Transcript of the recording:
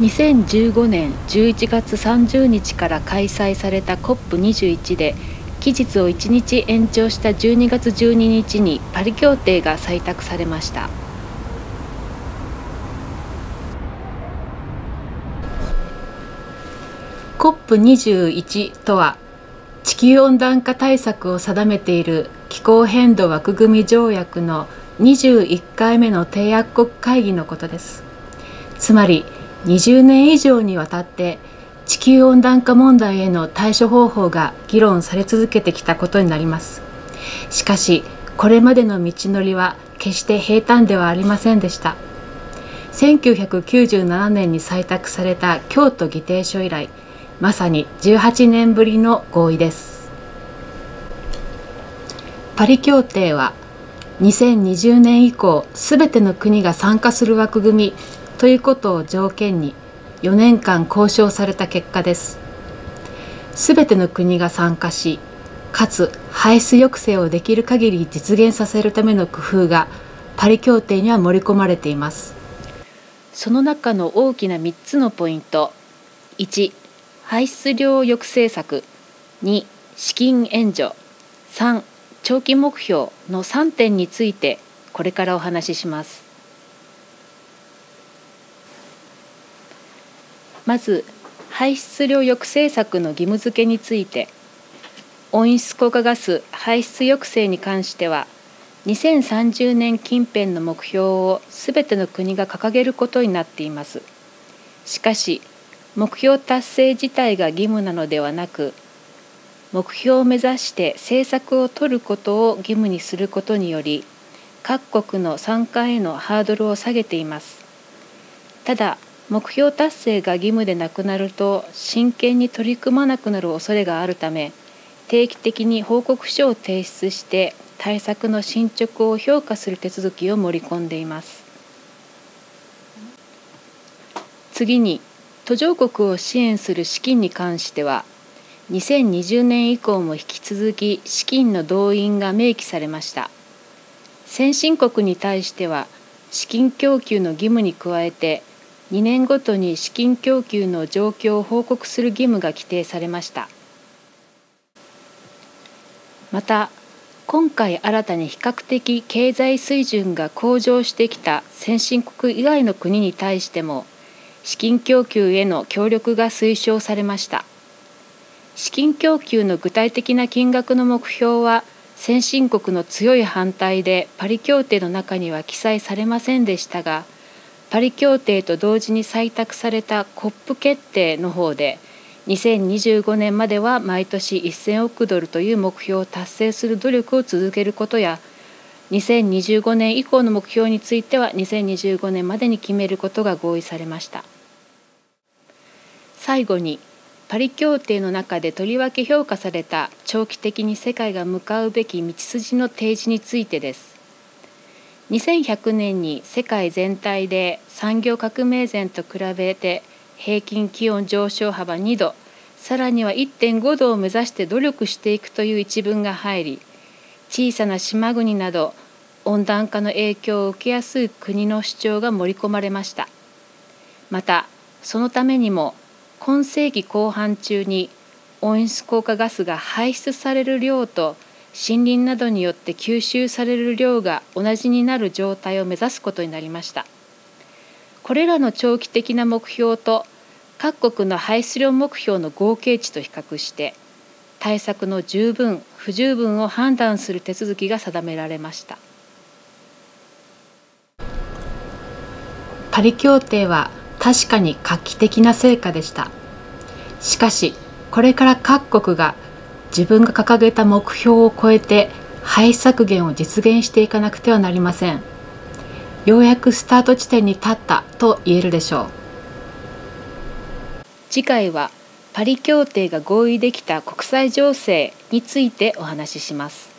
2015年11月30日から開催された COP21 で期日を1日延長した12月12日にパリ協定が採択されました。COP21 とは地球温暖化対策を定めている気候変動枠組条約の21回目の締約国会議のことです。つまり20年以上にわたって地球温暖化問題への対処方法が議論され続けてきたことになります。しかしこれまでの道のりは決して平坦ではありませんでした。1997年に採択された京都議定書以来まさに18年ぶりの合意です。パリ協定は2020年以降すべての国が参加する枠組みということを条件に4年間交渉された結果です。すべての国が参加しかつ排出抑制をできる限り実現させるための工夫がパリ協定には盛り込まれています。その中の大きな3つのポイント。1排出量抑制策。2資金援助。3長期目標の3点についてこれからお話しします。まず排出量抑制策の義務付けについて温室効果ガス排出抑制に関しては2030年近辺の目標をすべての国が掲げることになっています。しかし目標達成自体が義務なのではなく目標を目指して政策を取ることを義務にすることにより各国の参加へのハードルを下げています。ただ目標達成が義務でなくなると真剣に取り組まなくなる恐れがあるため定期的に報告書を提出して対策の進捗を評価する手続きを盛り込んでいます。次に途上国を支援する資金に関しては2020年以降も引き続き資金の動員が明記されました。先進国に対しては資金供給の義務に加えて2年ごとに資金供給の状況を報告する義務が規定されました。また今回新たに比較的経済水準が向上してきた先進国以外の国に対しても資金供給への協力が推奨されました。資金供給の具体的な金額の目標は先進国の強い反対でパリ協定の中には記載されませんでしたがパリ協定と同時に採択された COP 決定の方で2025年までは毎年1000億ドルという目標を達成する努力を続けることや2025年以降の目標については2025年までに決めることが合意されました。最後にパリ協定の中でとりわけ評価された長期的に世界が向かうべき道筋の提示についてです2100年に世界全体で産業革命前と比べて平均気温上昇幅2度。さらには1.5度を目指して努力していくという一文が入り小さな島国など温暖化の影響を受けやすい国の主張が盛り込まれました。またそのためにも今世紀後半中に温室効果ガスが排出される量と森林などによって吸収される量が同じになる状態を目指すことになりました。これらの長期的な目標と各国の排出量目標の合計値と比較して対策の十分不十分を判断する手続きが定められました。パリ協定は確かに画期的な成果でした。しかしこれから各国が自分が掲げた目標を超えて排削減を実現していかなくてはなりません。ようやくスタート地点に立ったと言えるでしょう。次回はパリ協定が合意できた国際情勢についてお話しします。